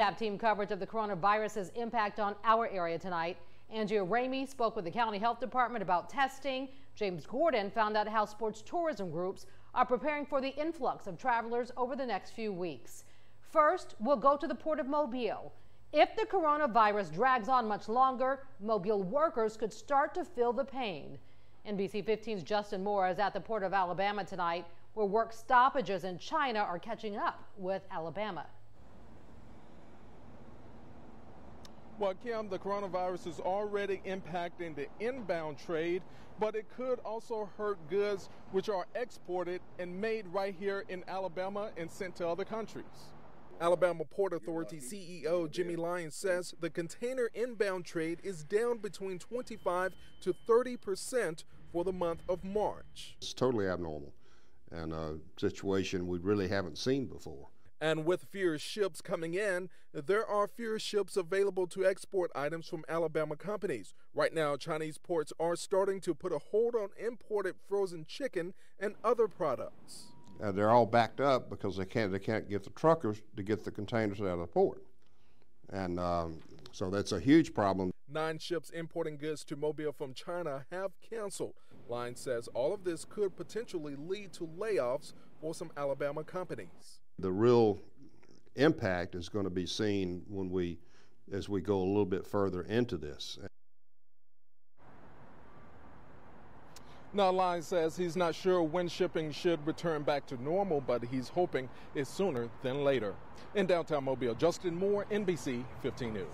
Have team coverage of the coronavirus's impact on our area tonight. Andrea Ramey spoke with the county health department about testing. James Gordon found out how sports tourism groups are preparing for the influx of travelers over the next few weeks. First, we'll go to the port of Mobile. If the coronavirus drags on much longer, Mobile workers could start to feel the pain. NBC 15's Justin Moore is at the port of Alabama tonight, where work stoppages in China are catching up with Alabama. Well, Kim, the coronavirus is already impacting the inbound trade, but it could also hurt goods which are exported and made right here in Alabama and sent to other countries. Alabama Port Authority CEO Jimmy Lyons says the container inbound trade is down between 25 to 30 percent for the month of March. It's totally abnormal and a situation we really haven't seen before. And with fewer ships coming in, there are fewer ships available to export items from Alabama companies. Right now, Chinese ports are starting to put a hold on imported frozen chicken and other products. Uh, they're all backed up because they can't they can't get the truckers to get the containers out of the port, and um, so that's a huge problem. Nine ships importing goods to Mobile from China have canceled. Lyons says all of this could potentially lead to layoffs for some Alabama companies. The real impact is going to be seen when we, as we go a little bit further into this. Now, Lyons says he's not sure when shipping should return back to normal, but he's hoping it's sooner than later. In downtown Mobile, Justin Moore, NBC 15 News.